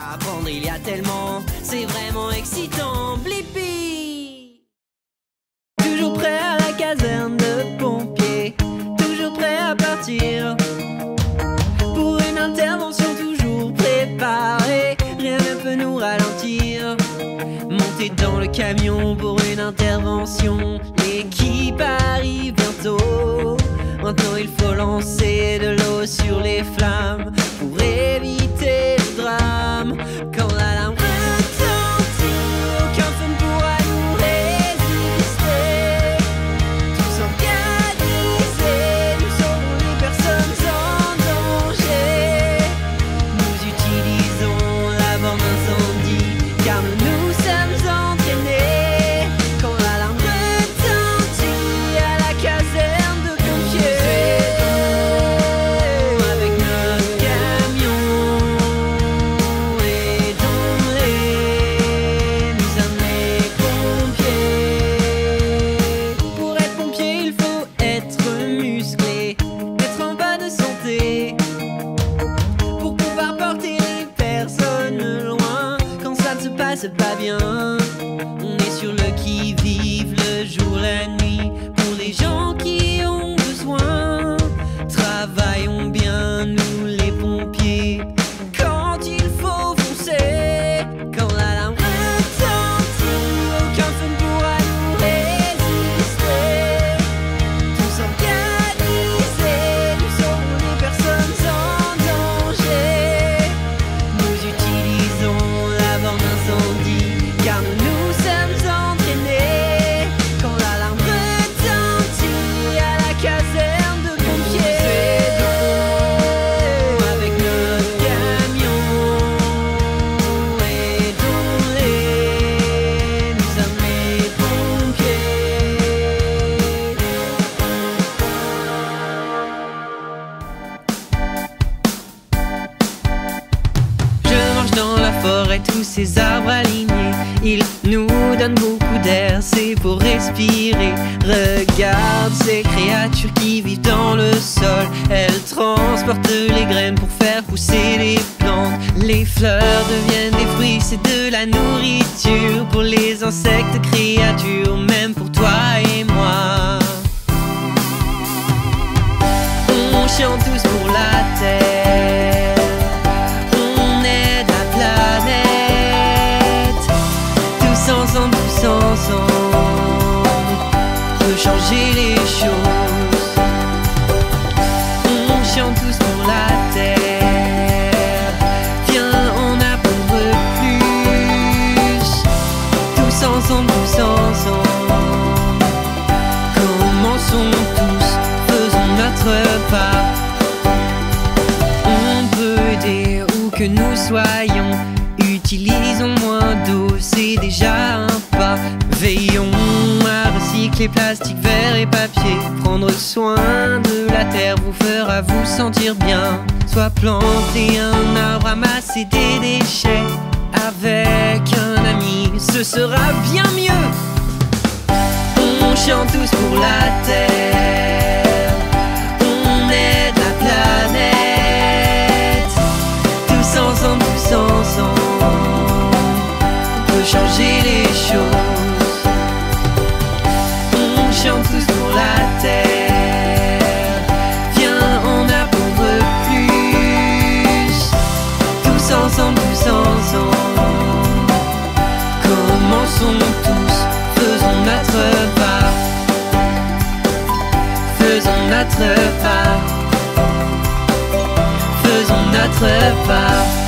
Apprendre, il y a tellement, c'est vraiment excitant. Blippi Toujours prêt à la caserne de pompiers, toujours prêt à partir. Pour une intervention toujours préparée, rien ne peut nous ralentir. Monter dans le camion pour une intervention, l'équipe arrive bientôt. Maintenant il faut lancer de l'eau sur les flammes pour éviter le drame. Quand qui vivent dans le sol, elles transportent les graines pour faire pousser les plantes. Les fleurs deviennent des fruits, c'est de la nourriture Commençons tous, faisons notre part. On peut aider où que nous soyons. Utilisons moins d'eau, c'est déjà un pas. Veillons à recycler plastique, verre et papier. Prendre soin de la terre vous fera vous sentir bien. Soit planter un arbre, ramasser des déchets. Avec un ami, ce sera bien mieux. On chante tous pour la terre. On aide la planète. Tous ensemble, tous ensemble. On peut changer notre part. Faisons notre part.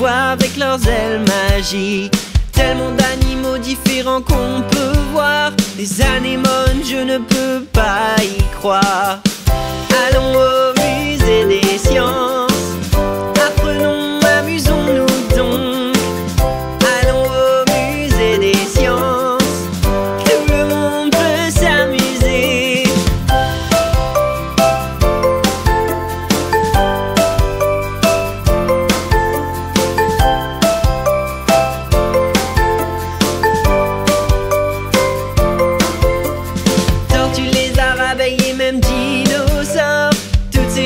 Avec leurs ailes magiques. Tellement d'animaux différents qu'on peut voir. Les anémones, je ne peux pas y croire. Allons au musée des sciences.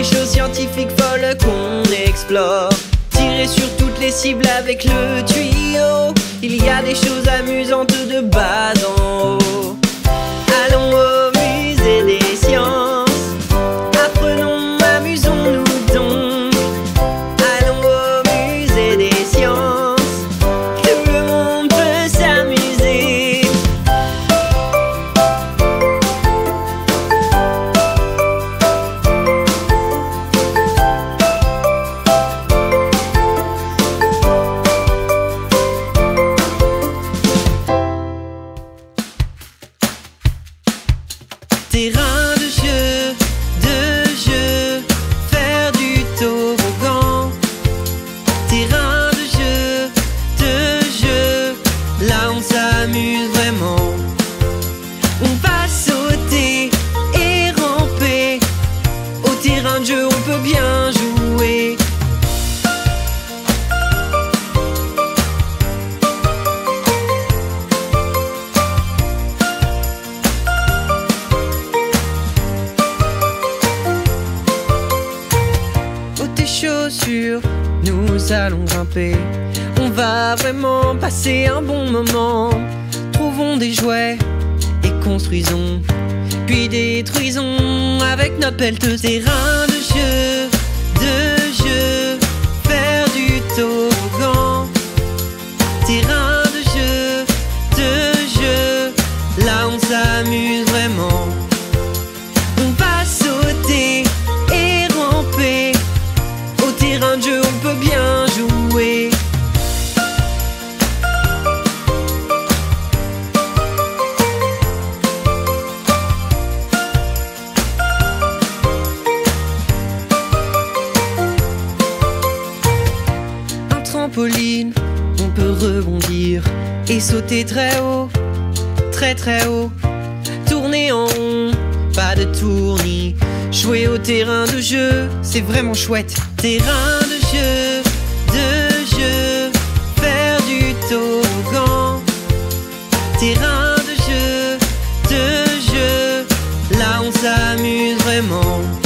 Choses scientifiques folles qu'on explore. Tirer sur toutes les cibles avec le tuyau. Il y a des choses amusantes de bas Terrain allons grimper. On va vraiment passer un bon moment. Trouvons des jouets et construisons. Puis détruisons avec notre pelleteuse terrain de jeu, trampoline, on peut rebondir et sauter très haut, très très haut. Tourner en rond, pas de tournis. Jouer au terrain de jeu, c'est vraiment chouette. Terrain de jeu, de jeu, faire du toboggan. Terrain de jeu, de jeu, là on s'amuse vraiment.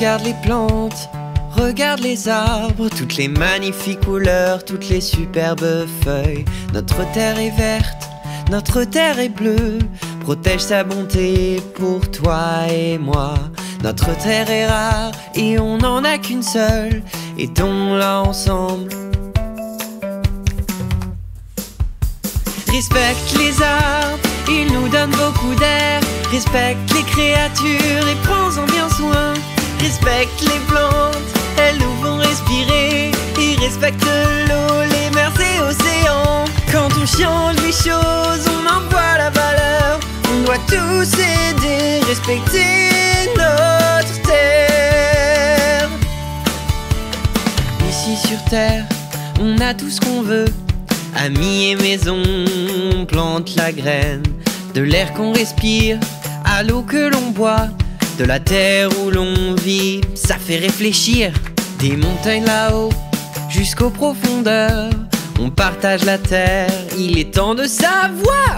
Regarde les plantes, regarde les arbres, toutes les magnifiques couleurs, toutes les superbes feuilles. Notre terre est verte, notre terre est bleue, protège sa bonté pour toi et moi. Notre terre est rare et on n'en a qu'une seule, aidons-la ensemble. Respecte les arbres, ils nous donnent beaucoup d'air. Respecte les créatures et prends-en bien soin. Respecte les plantes, elles nous font respirer. Ils respectent l'eau, les mers et océans. Quand on change les choses, on en voit la valeur. On doit tous aider, respecter notre terre. Ici sur terre, on a tout ce qu'on veut. Amis et maison, on plante la graine de l'air qu'on respire, à l'eau que l'on boit, de la terre où l'on vit. Ça fait réfléchir. Des montagnes là-haut jusqu'aux profondeurs, on partage la terre. Il est temps de savoir.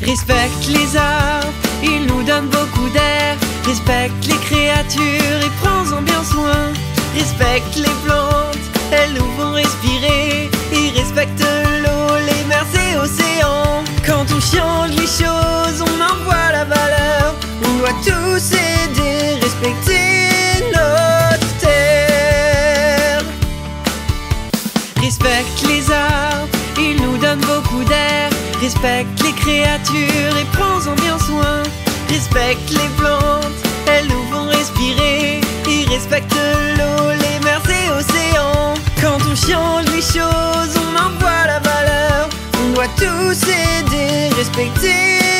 Respecte les arbres, ils nous donnent beaucoup d'air. Respecte les créatures et prends-en bien soin. Respecte les plantes, elles nous font respirer. Et respecte l'eau, les mers et océans. Quand on change les choses, Respecte les créatures et prends-en bien soin. Respecte les plantes, elles nous font respirer. Et respecte l'eau, les mers et océans. Quand on change les choses, on en voit la valeur. On doit tous aider, respecter